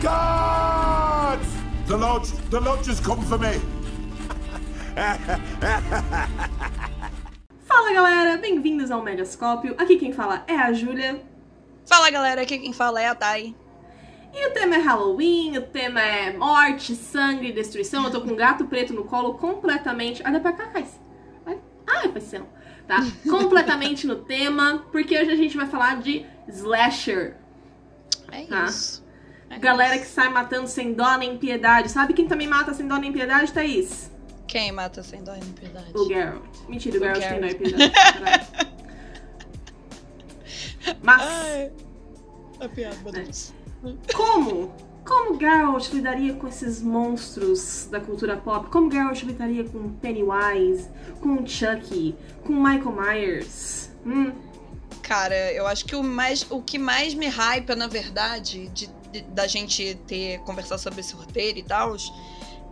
Guards! The lodge, the lodge has come for me. Fala galera, bem-vindos ao Megascópio. Aqui quem fala é a Júlia. Fala galera, aqui quem fala é a Thay. E o tema é Halloween, o tema é morte, sangue, destruição. Eu tô com um gato preto no colo completamente. Olha pra cá, Cais. Ai, vai ser. Tá? completamente no tema, porque hoje a gente vai falar de slasher. É Tá. isso. É Galera que sai matando sem dó nem piedade. Sabe quem também mata sem dó nem piedade, Thaís? Quem mata sem dó nem piedade? O Geralt. Mentira, o O Geralt tem dó e piedade. caralho. Mas, Ai, a piada, meu Deus. como? Como Geralt lidaria com esses monstros da cultura pop? Como Geralt lidaria com Pennywise, com Chucky, com Michael Myers? Hum, Cara, eu acho que o, mais, o que mais me hypa, na verdade, de, de- da gente ter conversar sobre esse roteiro e tal,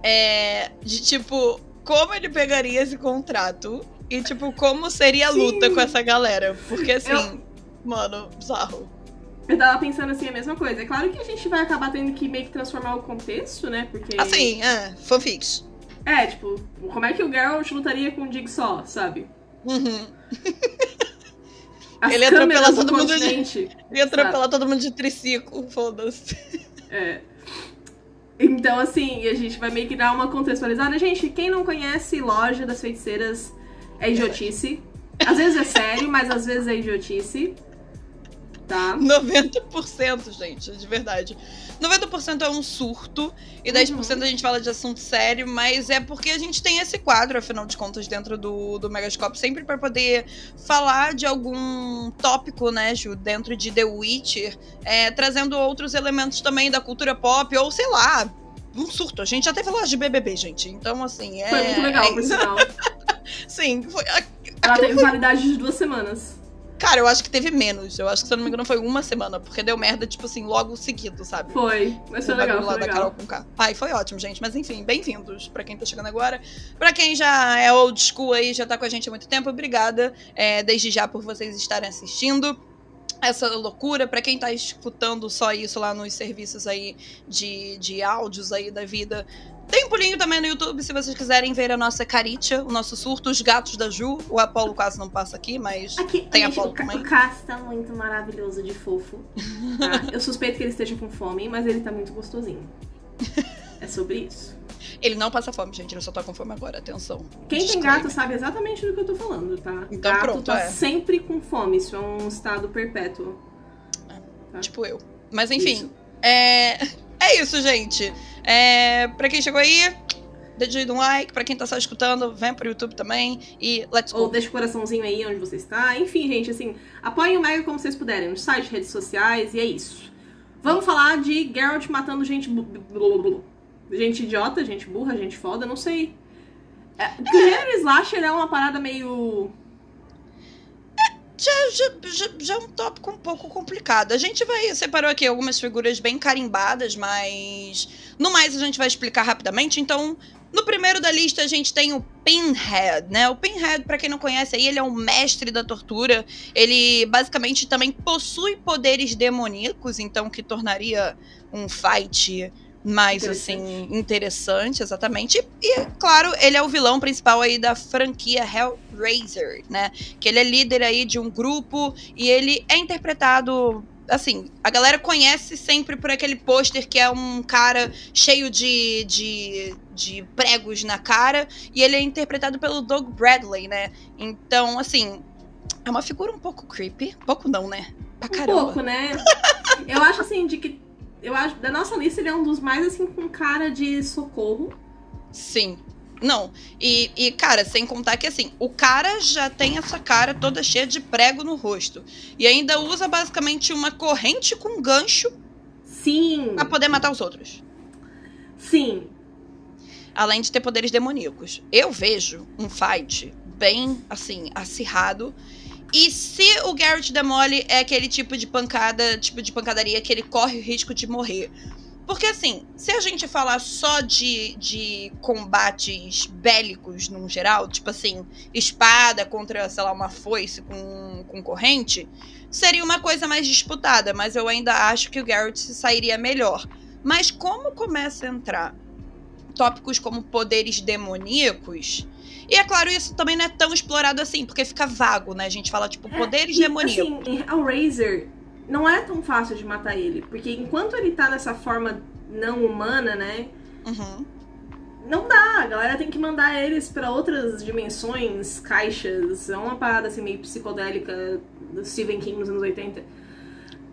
é de tipo, como ele pegaria esse contrato e, tipo, como seria a luta Sim. com essa galera. Porque assim, Eu- mano, bizarro. eu tava pensando assim a mesma coisa. É claro que a gente vai acabar tendo que meio que transformar o contexto, né? Porque. Assim, é, fanfics. É, tipo, como é que o Geralt lutaria com o Jigsaw, sabe? Uhum. As Ele do todo mundo de-. Ia atropelar todo mundo de triciclo, foda-se. É. Então, assim, a gente vai meio que dar uma contextualizada. Gente, quem não conhece Loja das Feiticeiras é idiotice. Às vezes é sério, mas às vezes é idiotice. Tá? 90%, gente, de verdade. 90% é um surto e 10% a gente fala de assunto sério, mas é porque a gente tem esse quadro, afinal de contas, dentro do, do Megascope, sempre pra poder falar de algum tópico, né, Ju, dentro de The Witcher, é, trazendo outros elementos também da cultura pop, ou sei lá, um surto. A gente já teve loja de BBB, gente, então assim, é. Foi muito legal, é por sinal. Sim, foi, Ela teve validade de duas semanas. Cara, eu acho que teve menos. Eu acho que, se eu não me engano, foi uma semana, porque deu merda, tipo assim, logo seguido, sabe? Foi, mas foi O legal, foi da legal. Carol com K. Ai, foi ótimo, gente. Mas enfim, bem-vindos pra quem tá chegando agora. Pra quem já é old school aí, já tá com a gente há muito tempo, obrigada é, desde já por vocês estarem assistindo. Essa loucura, pra quem tá escutando só isso lá nos serviços aí de, de áudios aí da vida. Tem um pulinho também no YouTube se vocês quiserem ver a nossa caritia, o nosso surto, os gatos da Ju. O Apolo quase não passa aqui, mas Aqui, Tem gente, foto o, também? o Cass tá muito maravilhoso de fofo. tá? Eu suspeito que ele esteja com fome, mas ele tá muito gostosinho. É sobre isso. ele não passa fome, gente. Ele só tá com fome agora. Atenção. Quem tem gato sabe exatamente do que eu tô falando, tá? Então gato pronto, tá é. sempre com fome, isso é um estado perpétuo. tá? Tipo eu. Mas enfim, Isso. é. É isso, gente. É... Pra quem chegou aí, dedinho no like. Pra quem tá só escutando, vem pro YouTube também. E let's Ou go. deixa o coraçãozinho aí onde você está. Enfim, gente, assim, apoiem o Mega como vocês puderem, no site, redes sociais, e é isso. Vamos falar de Geralt matando gente. Gente idiota, gente burra, gente foda, não sei. É, o gênero slasher é uma parada meio. Já, já, já, é um tópico um pouco complicado. A gente vai separou aqui algumas figuras bem carimbadas, mas no mais a gente vai explicar rapidamente. Então, no primeiro da lista a gente tem o Pinhead, né? O Pinhead, pra quem não conhece aí, ele é um mestre da tortura. Ele basicamente também possui poderes demoníacos, então que tornaria um fight mais Interessante. assim interessante, exatamente. E, e, claro, ele é o vilão principal aí da franquia Hellraiser, né? Que ele é líder aí de um grupo e ele é interpretado assim, a galera conhece sempre por aquele pôster que é um cara cheio de, de, de pregos na cara, e ele é interpretado pelo Doug Bradley, né? Então, assim, é uma figura um pouco creepy. Pouco não, né? Pra Um caramba. pouco, né? Eu acho assim, de que. Eu acho. Da nossa lista, ele é um dos mais assim, com cara de socorro. Sim. Não, e, e, cara, sem contar que assim, o cara já tem essa cara toda cheia de prego no rosto. E ainda usa basicamente uma corrente com gancho Sim. pra poder matar os outros. Sim. além de ter poderes demoníacos. Eu vejo um fight bem, assim, acirrado. E se o Garrett Demole é aquele tipo de pancada, tipo de pancadaria que ele corre o risco de morrer. Porque assim, se a gente falar só de, de combates bélicos num geral, tipo assim, espada contra, sei lá, uma foice com, com corrente, seria uma coisa mais disputada, mas eu ainda acho que o Garrett se sairia melhor. Mas como começa a entrar tópicos como poderes demoníacos, e é claro, isso também não é tão explorado assim, porque fica vago, né? A gente fala, tipo, poderes é, e, demoníacos. Assim, Hellraiser, não é tão fácil de matar ele. Porque enquanto ele tá nessa forma não humana, né? Uhum. Não dá, a galera tem que mandar eles para outras dimensões, caixas. É uma parada assim meio psicodélica do Stephen King nos anos 80.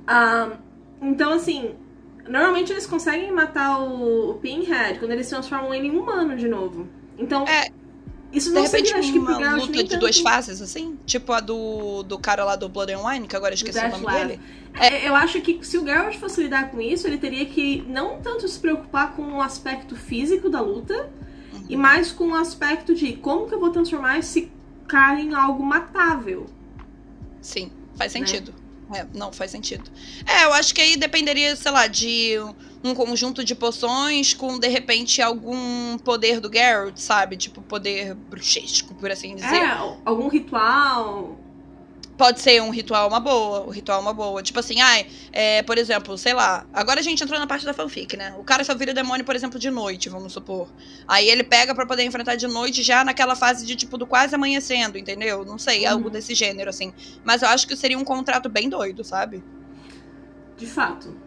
Um, então, assim, normalmente eles conseguem matar o, o Pinhead quando eles transformam ele em humano de novo. Então, É, isso de não repente, seria, acho que, uma luta de duas fases, assim? Tipo a do, do cara lá do Blood and Wine, que agora eu esqueci o nome dele. É, Eu acho que se o Garrett fosse lidar com isso, ele teria que não tanto se preocupar com o aspecto físico da luta, Uhum. e mais com o aspecto de como que eu vou transformar esse cara em algo matável. Sim, faz Né? É, não, faz sentido. É, eu acho que aí dependeria, sei lá, de um conjunto de poções com, de repente, algum poder do Geralt, sabe? Tipo, poder bruxesco, por assim dizer. É, algum ritual. Pode ser um ritual uma boa, o ritual uma boa. Tipo assim, ai, é, por exemplo, sei lá, agora a gente entrou na parte da fanfic, né? O cara só vira demônio, por exemplo, de noite, vamos supor. Aí ele pega pra poder enfrentar de noite já naquela fase de tipo do quase amanhecendo, entendeu? Não sei, algo Uhum. desse gênero assim. Mas eu acho que seria um contrato bem doido, sabe? De fato.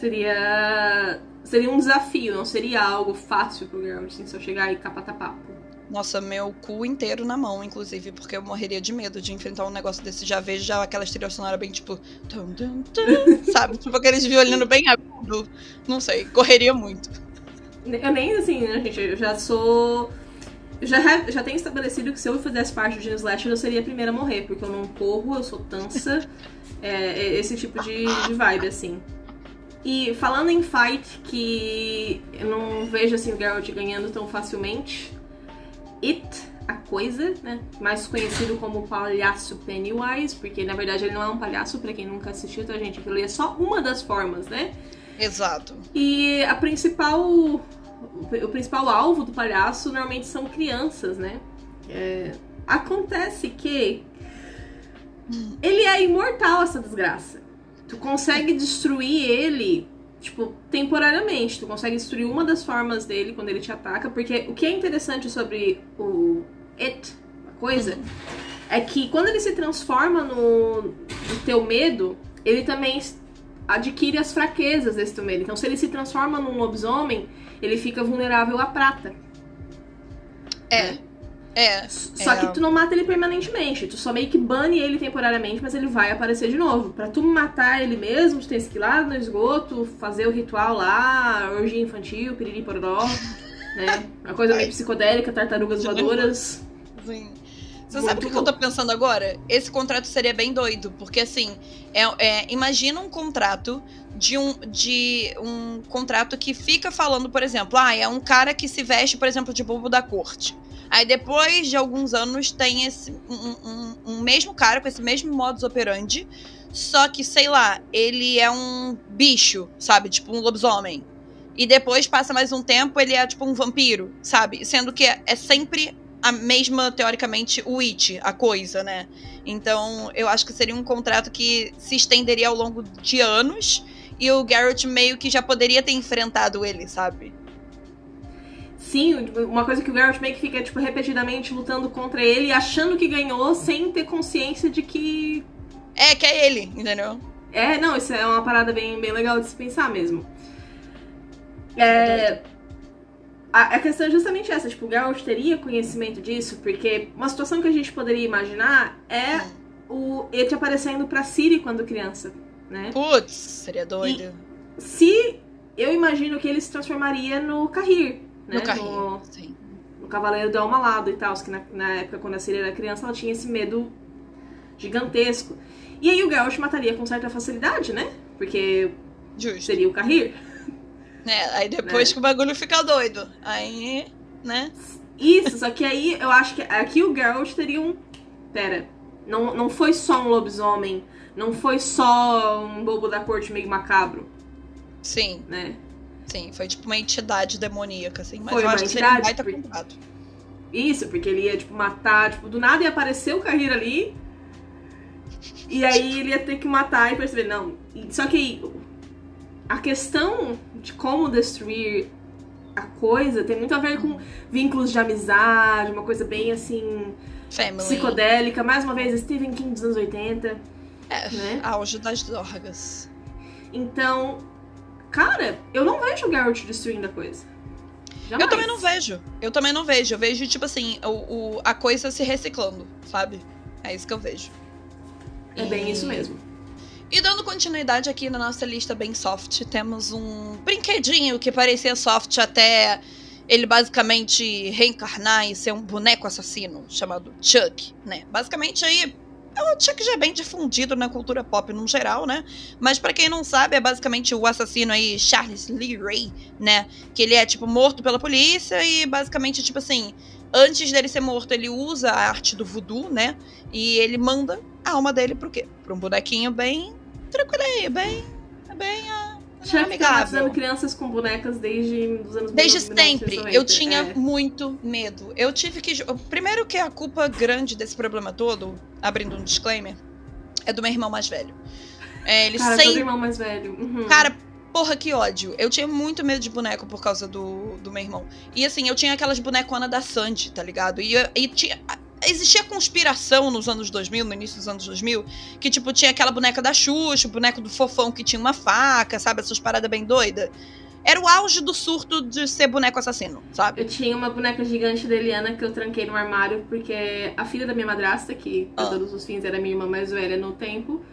Seria. Seria um desafio, não seria algo fácil pro Geralt, assim, só chegar e capatar papo. Nossa, meu cu inteiro na mão, inclusive, porque eu morreria de medo de enfrentar um negócio desse. Já vejo já aquela trilha sonora bem tipo. tum, tum, tum, sabe? Tipo aqueles violino bem agudo. Não sei, correria muito. Eu nem, assim, né, gente, eu já sou. Eu já, já tenho estabelecido que se eu fizesse parte do Gene Slasher, eu seria a primeira a morrer, porque eu não corro, eu sou tansa. é, é esse tipo de, de vibe, assim. E falando em fight, que eu não vejo assim o Geralt ganhando tão facilmente. It, a coisa, né? Mais conhecido como palhaço Pennywise, porque na verdade ele não é um palhaço, pra quem nunca assistiu, tá, gente? Aquilo é só uma das formas, né? Exato. E a principal. O principal alvo do palhaço normalmente são crianças, né? É, acontece que ele é imortal, essa desgraça. Tu consegue destruir ele, tipo, temporariamente. Tu consegue destruir uma das formas dele quando ele te ataca. Porque o que é interessante sobre o It, a coisa, é que quando ele se transforma no, no teu medo, ele também adquire as fraquezas desse teu medo. Então, se ele se transforma num lobisomem, ele fica vulnerável à prata. É. É. Só É. que tu não mata ele permanentemente. Tu só meio que bane ele temporariamente, mas ele vai aparecer de novo. Pra tu matar ele mesmo, tu tem que ir lá no esgoto, fazer o ritual lá, orgia infantil, piriri pororó, né? Uma coisa meio psicodélica, tartarugas voadoras. Sim. Você Muito sabe o que, que eu tô pensando agora? Esse contrato seria bem doido, porque assim, é, é, imagina um contrato de um, de um contrato que fica falando, por exemplo, ah, é um cara que se veste, por exemplo, de bobo da corte. Aí depois de alguns anos tem esse um, um- um mesmo cara com esse mesmo modus operandi, só que, sei lá, ele é um bicho, sabe? Tipo um lobisomem. E depois passa mais um tempo, ele é tipo um vampiro, sabe? Sendo que é, sempre a mesma, teoricamente, o It, a coisa, né? Então, eu acho que seria um contrato que se estenderia ao longo de anos e o Garrett meio que já poderia ter enfrentado ele, sabe? Sim, uma coisa que o Garrett meio que fica, tipo, repetidamente lutando contra ele, achando que ganhou, sem ter consciência de que É, que é ele, entendeu? É, não, isso é uma parada bem, bem legal de se pensar mesmo. É, a, a questão é justamente essa, tipo, o Geralt teria conhecimento disso, porque uma situação que a gente poderia imaginar é o ele aparecendo pra Siri quando criança, né? Putz, seria doido. Se eu imagino que ele se transformaria no Cahir, né? no carrinho. No, Sim. no Cavaleiro do Almalado e tal, que na, na época, quando a Siri era criança, ela tinha esse medo gigantesco. E aí o Geralt mataria com certa facilidade, né? Porque Justo. seria o Cahir. É, aí depois Né? que o bagulho fica doido. Aí, né? Isso, só que aí eu acho que aqui o Geralt teria um. Pera, não, não foi só um lobisomem, não foi só um bobo da corte meio macabro, Sim, né? Sim. Foi tipo uma entidade demoníaca, assim. Mas Foi eu uma acho que seria um baita porque-. Isso, porque ele ia, tipo, matar, tipo, do nada ia aparecer o Cahir ali. E aí ele ia ter que matar e perceber, não. Só que a questão de como destruir a coisa tem muito a ver com vínculos de amizade, uma coisa bem assim. Family. psicodélica. Mais uma vez, Stephen King dos anos 80. É, né? auge das drogas. Então, cara, eu não vejo o Garrett destruindo a coisa. Jamais. Eu também não vejo. Eu também não vejo. Eu vejo, tipo assim, o, o- a coisa se reciclando, sabe? É isso que eu vejo. É bem E- isso mesmo. E dando continuidade aqui na nossa lista bem soft, temos um brinquedinho que parecia soft até ele basicamente reencarnar e ser um boneco assassino chamado Chuck, né? Basicamente aí o Chuck já é bem difundido na cultura pop no geral, né? Mas pra quem não sabe, é basicamente o assassino aí Charles Lee Ray, né? Que ele é tipo morto pela polícia e basicamente tipo assim, antes dele ser morto, ele usa a arte do voodoo, né? E ele manda a alma dele pro quê? Pra um bonequinho bem tranquilinho, bem. bem ah, Chuck tá amigável. matando crianças com bonecas desde os anos Desde 1990. sempre. Eu tinha É. muito medo. Eu tive que. Primeiro que a culpa grande desse problema todo, abrindo um disclaimer, é do meu irmão mais velho. É, ele Cara, sempre. irmão mais velho. Uhum. Cara, porra, que ódio. Eu tinha muito medo de boneco por causa do, do meu irmão. E assim, eu tinha aquelas boneconas da Sandy, tá ligado? E, eu- e tinha. Existia conspiração nos anos 2000, no início dos anos 2000, que, tipo, tinha aquela boneca da Xuxa, o boneco do fofão que tinha uma faca, sabe? Essas paradas bem doidas. Era o auge do surto de ser boneco assassino, sabe? Eu tinha uma boneca gigante da Eliana que eu tranquei no armário porque a filha da minha madrasta, que Ah. todos os fins era minha irmã mais velha no tempo,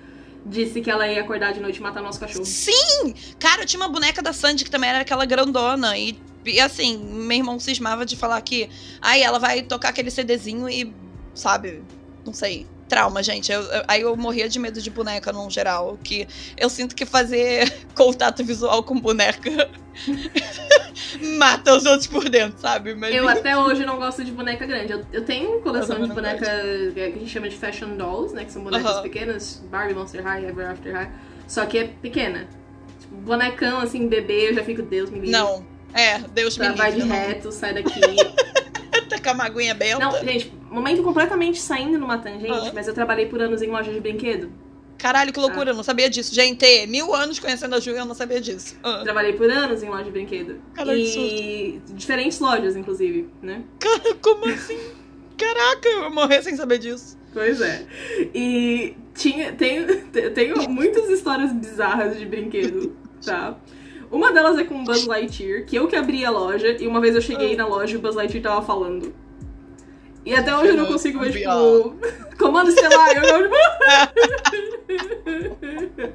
disse que ela ia acordar de noite e matar nosso cachorro. Sim! Cara, eu tinha uma boneca da Sandy que também era aquela grandona. E, e assim, meu irmão cismava de falar que. Aí ela vai tocar aquele CDzinho e. Sabe? Não sei. Trauma, gente. Eu- eu- aí eu morria de medo de boneca no geral. Que eu sinto que fazer contato visual com boneca mata os outros por dentro, sabe? Mas Eu até hoje não gosto de boneca grande. Eu, eu tenho coleção de boneca que a gente chama de fashion dolls, né? Que são bonecas Aham. pequenas, Barbie, Monster High, Ever After High. Só que é pequena. Tipo, bonecão assim, bebê, eu já fico, Deus me livre. Não. É, Deus me Tá, vai de livre. reto, sai daqui. Tá com a maguinha benta. Não, gente, momento completamente saindo numa tangente, Aham. mas eu trabalhei por anos em loja de brinquedo. Caralho, que loucura, eu não sabia disso. Gente, mil anos conhecendo a Ju e eu não sabia disso. Ah. Trabalhei por anos em loja de brinquedo. Caralho, e diferentes lojas, inclusive, né? Cara, como assim? Caraca, eu morrer sem saber disso. Pois é. E tinha, tenho, te- tenho muitas histórias bizarras de brinquedo, tá? Uma delas é com o Buzz Lightyear, que eu que abri a loja, e uma vez eu cheguei na loja e o Buzz Lightyear tava falando. E até hoje eu não consigo ver, tipo, comando estelar, eu não,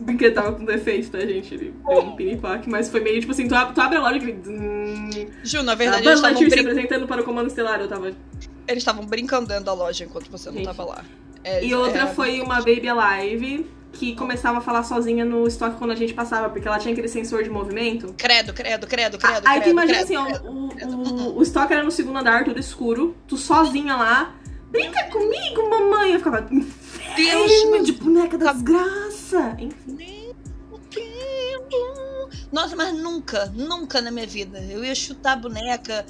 brinquedo tava com defeito, tá, gente? Ele deu um pinipaque, mas foi meio, tipo assim, tu, ab- tu abre a loja e Ju, na ah, verdade, Buzz eles estavam Lightyear se brin... apresentando para o comando estelar, eu tava... eles estavam brincando dentro da loja enquanto você não Gente. tava lá. É, E outra é, foi uma Baby Alive que começava a falar sozinha no estoque quando a gente passava, porque ela tinha aquele sensor de movimento. Credo, credo, credo, credo. Aí tu credo, imagina credo, assim, ó, credo. o, o, o estoque era no segundo andar, tudo escuro, tu sozinha lá. Brinca comigo, mamãe! Eu ficava. Deus de boneca da desgraça! Enfim. Meu Deus. Nossa, mas nunca, nunca na minha vida. Eu ia chutar a boneca.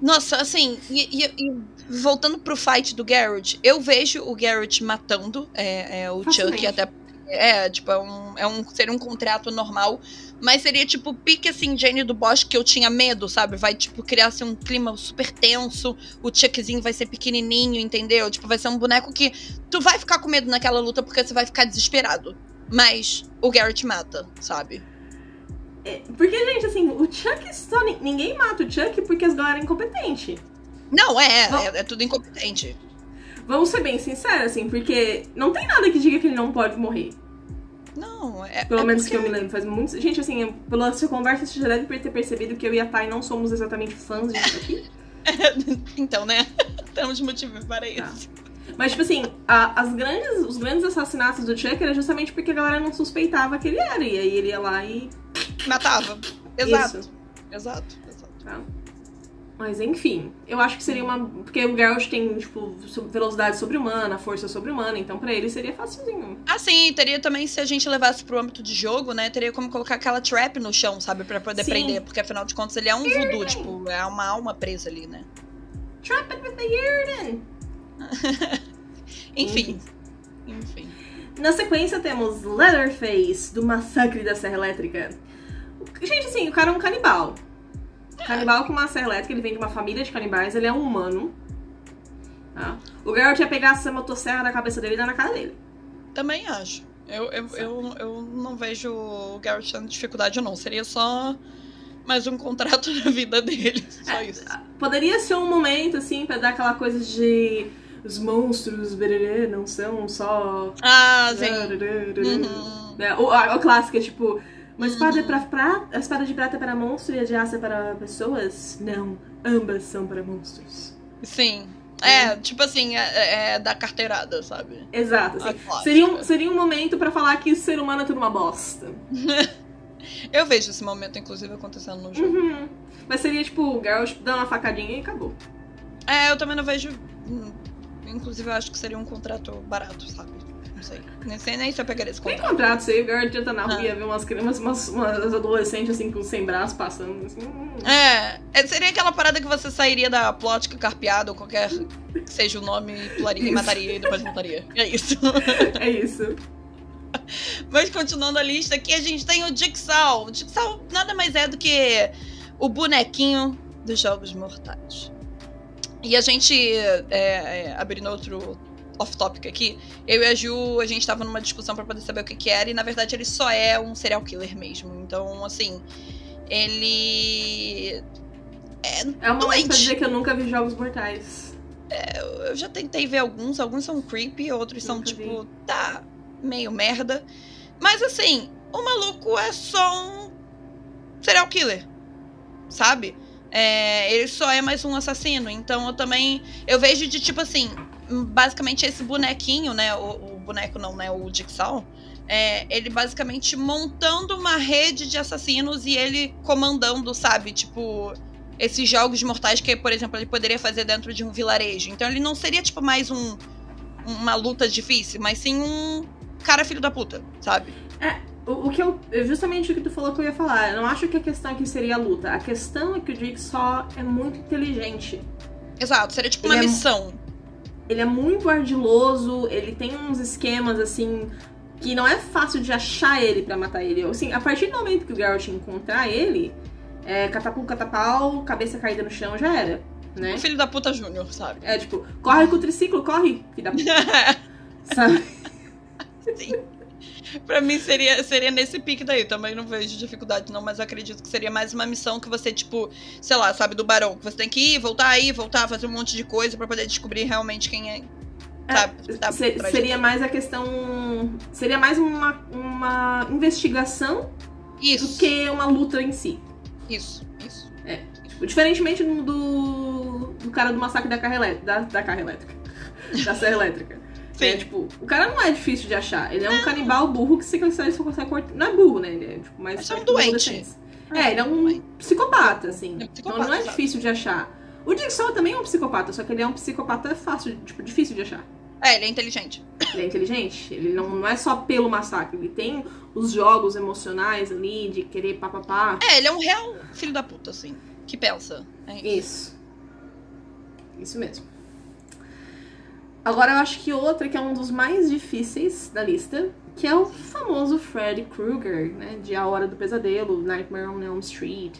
Nossa, assim, e, e- e voltando pro fight do Garrett, eu vejo o Garrett matando é, é, o. Chuck até. É, tipo, é um, é um, seria um contrato normal. Mas seria tipo pique assim, Jane do Bosch, que eu tinha medo, sabe? Vai, tipo, criar assim, um clima super tenso. O Chuckzinho vai ser pequenininho, entendeu? Tipo, vai ser um boneco que tu vai ficar com medo naquela luta porque você vai ficar desesperado. Mas o Garrett mata, sabe? É, porque, gente, o Chuck só. ni- Ninguém mata o Chuck porque as galera é incompetente. Não, é, Não. é, é tudo incompetente. Vamos ser bem sinceros, assim, porque não tem nada que diga que ele não pode morrer. Não, é. Pelo é menos porque- que eu me lembro. Faz muito. Gente, assim, pela sua conversa, você já deve ter percebido que eu e a Thay não somos exatamente fãs disso aqui. então, né? Temos motivo para Tá. isso. Mas, tipo assim, a- as grandes, os grandes assassinatos do Chuck era justamente porque a galera não suspeitava que ele era. E aí ele ia lá e. Matava. Exato. Isso, Exato, exato. tá? Mas enfim, eu acho que seria uma. Porque o Garrett tem, tipo, velocidade sobre-humana, força sobre-humana, então pra ele seria facilzinho. Ah, sim, teria também, se a gente levasse pro âmbito de jogo, né? Teria como colocar aquela trap no chão, sabe? Pra poder Sim. prender. Porque afinal de contas ele é um voodoo, tipo, é uma alma presa ali, né? Trap it with the Yurden! Enfim. Enfim. Na sequência temos Leatherface, do Massacre da Serra Elétrica. O Gente, assim, o cara é um canibal. Canibal com uma elétrica, ele vem de uma família de canibais, ele é um humano. Tá? O Geralt ia pegar essa motosserra da cabeça dele e dar na cara dele. Também acho. Eu, eu, eu, eu não vejo o Garrett tendo dificuldade, não. Seria só mais um contrato na vida dele. Só É, isso. Poderia ser um momento, assim, pra dar aquela coisa de. Os monstros bererê, não são só. Ah, sim. Uhum. É, o, a, a clássica, tipo, uma espada é pra prata, a espada de prata é para monstro e a de aço é para pessoas? Não, ambas são para monstros. Sim. É, tipo assim, é, é da carteirada, sabe? Exato, assim. Seria um, seria um momento pra falar que o ser humano é tudo uma bosta. Eu vejo esse momento, inclusive, acontecendo no jogo. Uhum. Mas seria tipo, o Geralt dá uma facadinha e acabou. É, eu também não vejo. Hum, Inclusive, eu acho que seria um contrato barato, sabe? Não sei. Nem sei nem se eu pegaria esse Tem contrato. contrato, sei, o entra na rua Ah. e vê umas, crianças- umas, umas adolescentes assim com sem braço passando. Assim, hum. É, é, seria aquela parada que você sairia da plótica carpeada ou qualquer que seja o nome, e pularia e Isso. mataria e depois voltaria. É isso. É isso. Mas continuando a lista aqui, a gente tem o Jigsaw. O Jigsaw nada mais é do que o bonequinho dos Jogos Mortais. E a gente, é, é, abrindo outro off-topic aqui, eu e a Ju, a gente tava numa discussão pra poder saber o que que era, e na verdade ele só é um serial killer mesmo. Então, assim, ele... É uma Doente. dizer que eu nunca vi jogos mortais. Eu já tentei ver alguns, alguns são creepy, outros são Nunca tipo, tá, meio merda. Mas assim, o maluco é só um serial killer, sabe? É, ele só é mais um assassino. Então eu também. Eu vejo de tipo assim, basicamente esse bonequinho, né? O, o boneco não, né? O Jigsaw. É, ele basicamente montando uma rede de assassinos e ele comandando, sabe? Tipo, esses jogos mortais que, por exemplo, ele poderia fazer dentro de um vilarejo. Então ele não seria, tipo, mais um, uma luta difícil, mas sim um cara filho da puta, sabe? O, o que eu. Justamente o que tu falou que eu ia falar. Eu não acho que a questão aqui seria a luta. A questão é que o Jigsaw é muito inteligente. Exato, seria tipo Ele uma é- missão. Ele é muito ardiloso, ele tem uns esquemas assim. Que não é fácil de achar ele pra matar ele. Assim, a partir do momento que o Geralt encontrar ele, é, catapum, catapau, cabeça caída no chão, já era. Né? Um filho da puta júnior, sabe? É tipo, corre com o triciclo, corre, filho da puta. Sabe? Sim. Pra mim seria, seria nesse pique daí. Também não vejo dificuldade, não, mas eu acredito que seria mais uma missão que você, tipo, sei lá, sabe, do barão. Que você tem que ir, voltar aí, voltar, fazer um monte de coisa pra poder descobrir realmente quem é. Sabe? que tá seria mais a questão. Seria mais uma, uma investigação do Isso. que uma luta em si. Isso, isso. Tipo, diferentemente do, do, do cara do massacre da carro elétrica. Da, da elétrica. da serra elétrica. Sim. É, tipo, o cara não é difícil de achar. Ele é um canibal burro que você consegue, você consegue cortar. Não é burro, né? Ele é tipo, mais. Mas é um doente. adolescentes. É, ele é um psicopata, assim. É um então psicopata, não é sabe? difícil de achar. O Jigsaw também é um psicopata, só que ele é um psicopata fácil, tipo, difícil de achar. É, ele é inteligente. Ele é inteligente. Ele não, não é só pelo massacre. Ele tem os jogos emocionais ali de querer papapá. É, ele é um real filho da puta, assim. Que pensa. É isso. Isso. Isso mesmo. Agora eu acho que outra que é um dos mais difíceis da lista, que é o famoso Freddy Krueger, né? De A Hora do Pesadelo, Nightmare on Elm Street.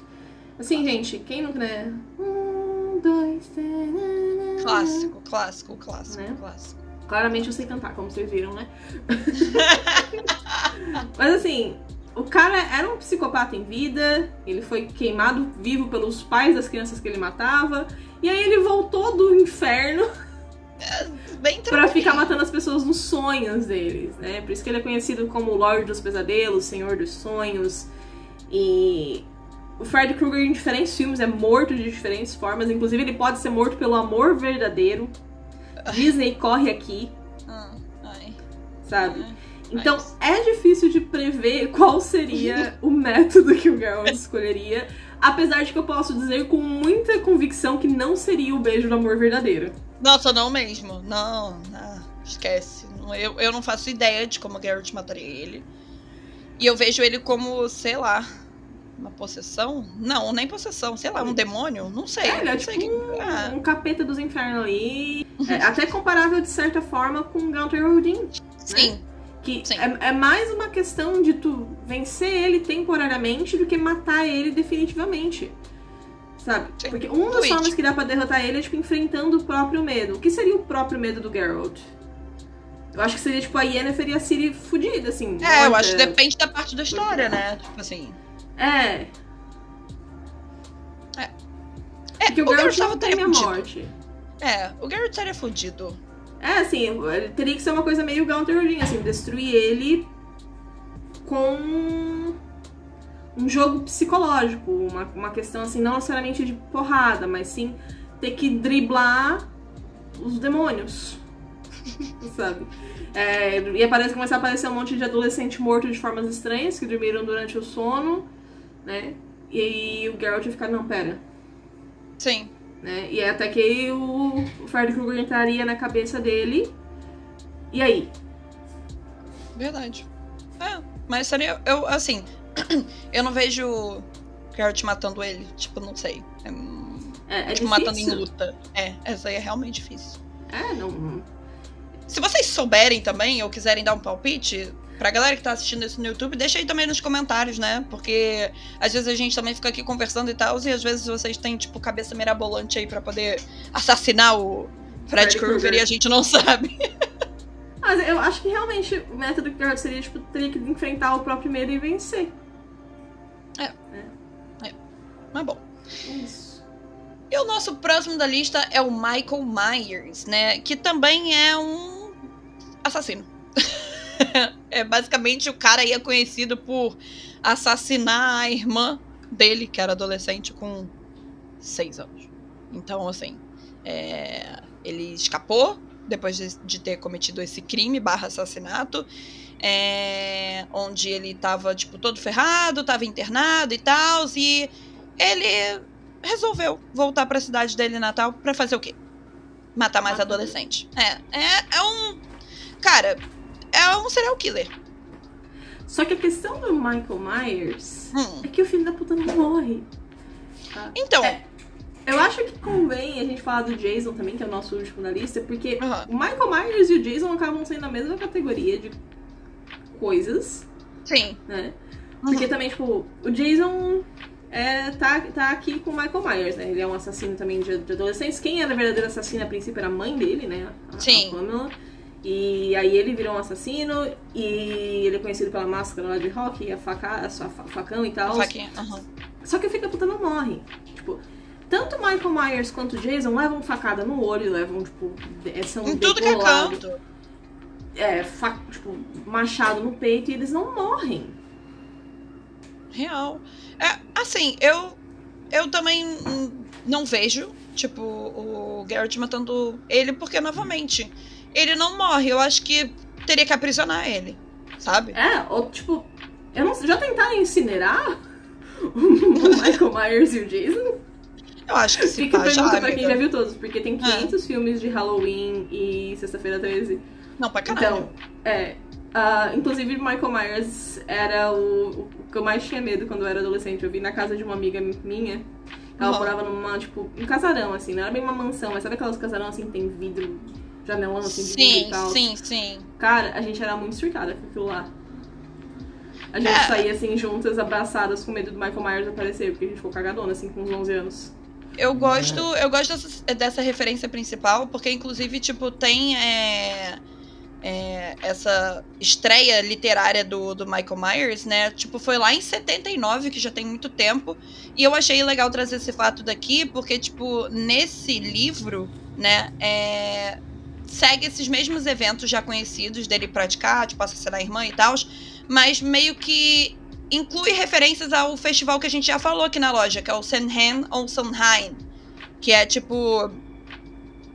Assim, gente, quem nunca, né? Um, dois, três. Clássico, clássico, clássico, Né? clássico. Claramente eu sei cantar, como vocês viram, né? Mas assim, o cara era um psicopata em vida, ele foi queimado vivo pelos pais das crianças que ele matava, e aí ele voltou do inferno Bem pra tranquilo. ficar matando as pessoas nos sonhos deles, né? Por isso que ele é conhecido como o Lorde dos Pesadelos, Senhor dos Sonhos. E o Freddy Krueger em diferentes filmes é morto de diferentes formas, inclusive ele pode ser morto pelo amor verdadeiro. Disney corre aqui, Ah, sabe? Então é difícil de prever qual seria o método que o Geralt escolheria, apesar de que eu posso dizer com muita convicção que não seria o beijo do amor verdadeiro. Nossa, não mesmo. Não, não, esquece. Eu, eu não faço ideia de como Garrett mataria ele. E eu vejo ele como, sei lá, uma possessão? Não, nem possessão. Sei lá, um demônio? Não sei. É, ele é sei tipo que- Ah, Um capeta dos infernos ali. É, até comparável de certa forma com Gunter Odin, sim. Que é, é mais uma questão de tu vencer ele temporariamente do que matar ele definitivamente. Sabe? Sim. Porque um dos formas que dá pra derrotar ele é, tipo, enfrentando o próprio medo. O que seria o próprio medo do Geralt? Eu acho que seria, tipo, a Yennefer e a Ciri fudida, assim. É, eu acho que depende da parte da história, né? Tipo assim. É. É, Porque o, o Geralt Geralt não tava teme a morte. É, o Geralt estaria fudido. É, assim, teria que ser uma coisa meio Gaunter assim, destruir ele com um jogo psicológico, uma, uma questão assim, não necessariamente de porrada, mas sim ter que driblar os demônios. Sabe? É, e aparece, começar a aparecer um monte de adolescente morto de formas estranhas que dormiram durante o sono, né? E aí o Geralt fica, não, pera, Sim. Né? E é até que o, o Freddy Krueger entraria na cabeça dele. E aí? Verdade. É, mas seria. Eu, assim. eu não vejo o Geralt matando ele. Tipo, não sei. É, É, é tipo, matando em luta. É, essa aí é realmente difícil. É, não. Se vocês souberem também, ou quiserem dar um palpite, pra galera que tá assistindo isso no YouTube, deixa aí também nos comentários, né? Porque às vezes a gente também fica aqui conversando e tal, e às vezes vocês têm, tipo, cabeça mirabolante aí pra poder assassinar o Fred Krueger e a gente não sabe. Mas eu acho que realmente o método que seria, tipo, teria que enfrentar o próprio medo e vencer. Mas bom. Isso. E o nosso próximo da lista é o Michael Myers, né? Que também é um assassino. é basicamente o cara aí é conhecido por assassinar a irmã dele, que era adolescente com seis anos. Então, assim, é, ele escapou depois de, de ter cometido esse crime barra assassinato. é, onde ele tava, tipo, todo ferrado, tava internado e tal, e ele resolveu voltar pra cidade dele natal pra fazer o quê? Matar mais adolescente. É, é, é um. Cara, é um serial killer. Só que a questão do Michael Myers Hum. é que o filho da puta não morre. tá? Então, É. Eu acho que convém a gente falar do Jason também, que é o nosso último na lista, porque o Michael Myers e o Jason acabam sendo a mesma categoria de coisas, sim. né? Uhum. Porque também, tipo, o Jason é, tá, tá aqui com o Michael Myers, né? Ele é um assassino também de, de adolescentes. Quem era a verdadeira assassina a princípio era a mãe dele, né? A, Sim. A Pamela. E aí ele virou um assassino e ele é conhecido pela máscara lá de rock, a faca, a sua fa- facão e tal. Faquinha. aham. Só que o filho da puta não morre. Tipo, tanto Michael Myers quanto Jason levam facada no olho, levam, tipo, de- são Em tudo que é canto. é, fa- tipo, machado no peito e eles não morrem. Real. É, assim, eu. Eu também não vejo, tipo, o Garrett matando ele, porque, novamente, ele não morre. Eu acho que teria que aprisionar ele. Sabe? É, ou tipo, eu não já tentaram incinerar o Michael Myers e o Jason? Eu acho que se Fica a pá, já, pergunta pra quem já viu todos, porque tem 500 filmes de Halloween e Sexta-feira 13. Não, pra caralho. Então, é. ah, inclusive, Michael Myers era o, o que eu mais tinha medo quando eu era adolescente. Eu vi na casa de uma amiga minha. Ela Uhum. morava numa, tipo, um casarão, assim, não era bem uma mansão, mas sabe aquelas casarão assim que tem vidro, janelão assim de sim, e tal? sim, sim. Cara, a gente era muito surtada com aquilo lá. A gente É. saía assim juntas, abraçadas, com medo do Michael Myers aparecer, porque a gente ficou cagadona, assim, com uns 11 anos. Eu gosto, eu gosto dessa, dessa referência principal, porque inclusive, tipo, tem é, é, essa estreia literária do, do Michael Myers, né? Tipo, foi lá em 79, que já tem muito tempo. E eu achei legal trazer esse fato daqui, porque, tipo, nesse livro, né, é, segue esses mesmos eventos já conhecidos dele praticar, tipo, assassinar a irmã e tal, mas meio que inclui referências ao festival que a gente já falou aqui na loja, que é o Samhain ou Samhain, que é tipo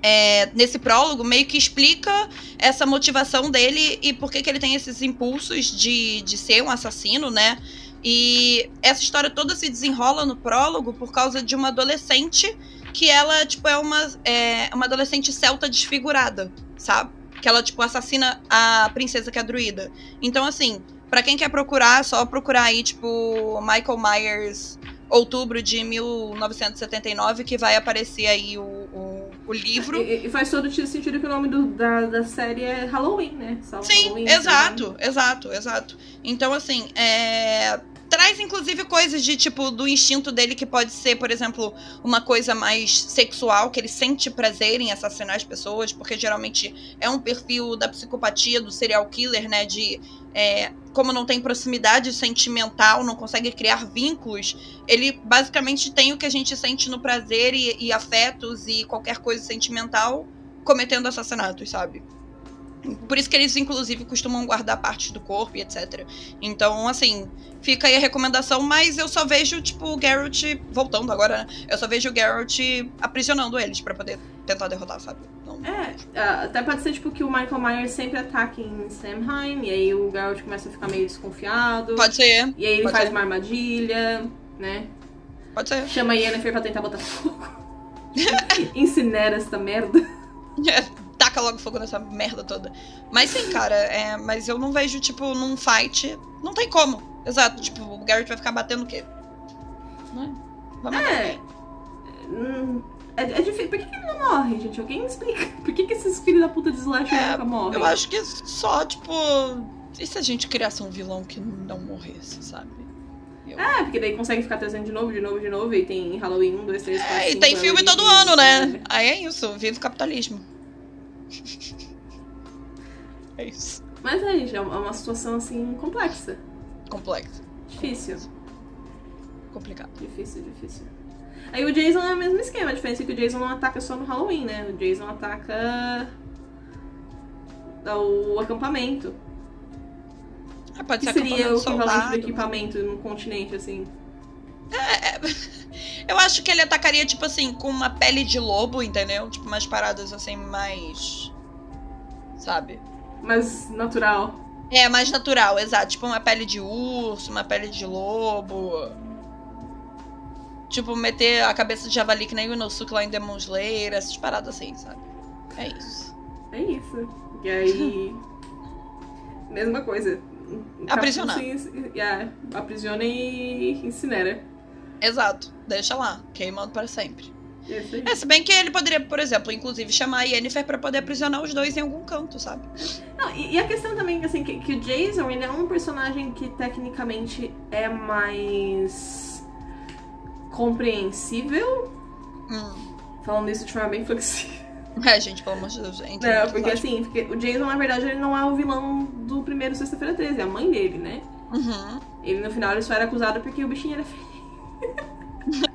é, nesse prólogo meio que explica essa motivação dele e por que, que ele tem esses impulsos de, de ser um assassino, né? E essa história toda se desenrola no prólogo por causa de uma adolescente que ela, tipo, é uma, é, uma adolescente celta desfigurada, sabe? Que ela, tipo, assassina a princesa que é druida. Então, assim, Pra quem quer procurar, é só procurar aí, tipo, Michael Myers, outubro de 1979, que vai aparecer aí o, o, o livro. E, e faz todo sentido que o nome do, da, da série é Halloween, né? Salve Sim, Halloween, exato, exato, exato. Então, assim, é... traz inclusive coisas de tipo do instinto dele que pode ser, por exemplo, uma coisa mais sexual, que ele sente prazer em assassinar as pessoas, porque geralmente é um perfil da psicopatia do serial killer, né? De é, como não tem proximidade sentimental, não consegue criar vínculos, ele basicamente tem o que a gente sente no prazer e, e afetos e qualquer coisa sentimental cometendo assassinatos, sabe? Por isso que eles, inclusive, costumam guardar partes do corpo e etc. Então, assim, fica aí a recomendação, mas eu só vejo, tipo, o Garrett, voltando agora, né? Eu só vejo o Garrett aprisionando eles para poder tentar derrotar, sabe? Não... É, até pode ser, tipo, que o Michael Myers sempre ataque em Samheim, e aí o Garrett começa a ficar meio desconfiado. Pode ser. E aí ele faz ser. uma armadilha, né? Pode ser. Chama a Yennefer pra tentar botar fogo. Incinera essa merda. É, taca logo fogo nessa merda toda. Mas sim, cara, é, mas eu não vejo, tipo, num fight. Não tem como. Exato, tipo, o Garrett vai ficar batendo o quê? Né? Vai matar É. hum, É, é difícil. Por que, que ele não morre, gente? Alguém me explica. Por que, que esses filhos da puta de slasher É, nunca morrem? Eu acho que só, tipo. E se a gente criasse um vilão que não morresse, sabe? Eu- É, porque daí consegue ficar trazendo de novo, de novo, de novo. E tem Halloween 1, 2, 3, 4, É, e 5, tem filme todo ano, né? né? Aí é isso, viva o capitalismo. É isso. Mas é, gente, é uma é uma situação assim complexa. Complexo. Difícil. Complicado. Difícil, difícil. Aí o Jason é o mesmo esquema, a diferença é que o Jason não ataca só no Halloween, né? O Jason ataca o acampamento. Ah, pode Que ser seria o acampamento equivalente do soldado. equipamento no continente, assim. Eu acho que ele atacaria, tipo assim, com uma pele de lobo, entendeu? Tipo, umas paradas assim, mais. Sabe? Mas natural. É, mais natural, exato. Tipo, uma pele de urso, uma pele de lobo. Tipo, meter a cabeça de javali que nem o Inosuke lá em Demon Slayer, essas paradas assim, sabe? É isso. É isso. E aí. mesma coisa. Aprisionar. Sim, é, aprisiona e incinera. Exato. Deixa lá, queimando para sempre. É, se bem que ele poderia, por exemplo, inclusive chamar a Yennefer pra poder aprisionar os dois em algum canto, sabe? Não, e, e a questão também, assim, que, que o Jason, ele é um personagem que tecnicamente é mais compreensível. Hum. Falando isso de forma bem flexível. É, gente, pelo amor de Deus, gente. Muito porque assim, porque o Jason, na verdade, ele não é o vilão do primeiro Sexta-feira 13, é a mãe dele, né? Uhum. Ele, no final, ele só era acusado porque o bichinho era feio.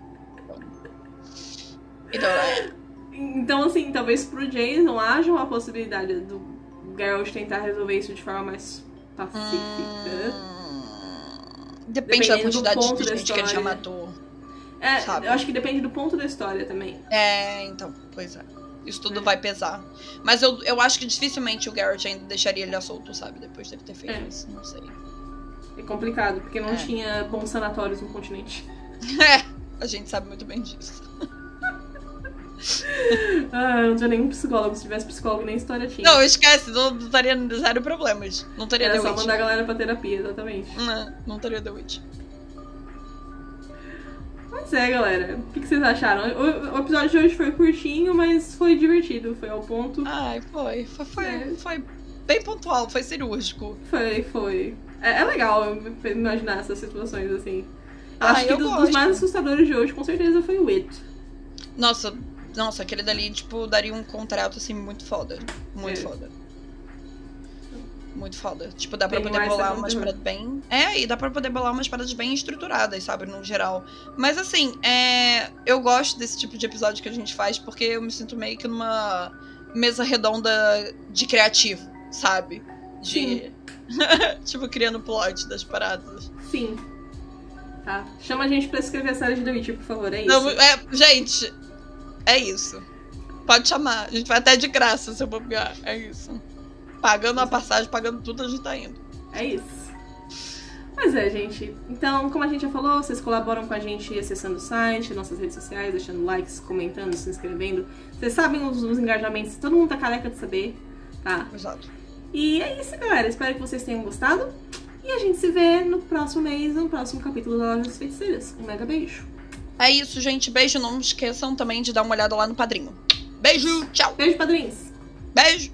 Então, é. Então, assim, talvez pro Jason haja uma possibilidade do Geralt tentar resolver isso de forma mais pacífica. Hum, Depende da quantidade ponto de da gente que ele já história. matou. É, sabe? eu acho que depende do ponto da história também. É, então, pois é. Isso tudo É. vai pesar. Mas eu, eu acho que dificilmente o Garrett ainda deixaria ele solto, sabe? Depois dele ter feito É. isso. Não sei. É complicado, porque não É. tinha bons sanatórios no continente. É, a gente sabe muito bem disso. Ah, não tinha nenhum psicólogo. Se tivesse psicólogo, nem história tinha. Não, esquece, não, não teria zero problemas. Não teria Era The só Witch. mandar a galera pra terapia, exatamente. Não, não teria The Witch. Mas é, galera. O que, vocês acharam? O, o episódio de hoje foi curtinho, mas foi divertido. Foi ao ponto. Ai, foi. Foi, foi, É. foi bem pontual, foi cirúrgico. Foi, foi. É, é legal imaginar essas situações assim. Ah, acho que eu do- dos mais assustadores de hoje, com certeza, foi o It. Nossa, nossa, aquele dali, tipo, daria um contrato, assim, muito foda. Muito É. foda. Muito foda. Tipo, dá pra Bem poder bolar umas paradas bem. É, e dá pra poder bolar umas paradas bem estruturadas, sabe, no geral. Mas assim, é... eu gosto desse tipo de episódio que a gente faz porque eu me sinto meio que numa mesa redonda de criativo, sabe? De. tipo, criando plot das paradas. Sim. Tá. Chama a gente pra escrever a série de The Witcher, por favor, é isso. Não, é, gente, é isso. Pode chamar. A gente vai até de graça se eu bobear. É isso. Pagando a passagem, pagando tudo, a gente tá indo. É isso. Mas é, gente. Então, como a gente já falou, vocês colaboram com a gente acessando o site, nossas redes sociais, deixando likes, comentando, se inscrevendo. Vocês sabem os, os engajamentos, todo mundo tá careca de saber, tá? Exato. E é isso, galera. Espero que vocês tenham gostado. E a gente se vê no próximo mês, no próximo capítulo da Loja das Feiticeiras. Um mega beijo. É isso, gente. Beijo. Não esqueçam também de dar uma olhada lá no padrinho. Beijo, tchau. Beijo, padrinhos. Beijo.